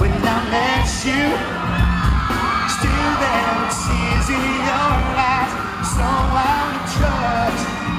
when I met you. Still there were tears in your eyes, so I trust.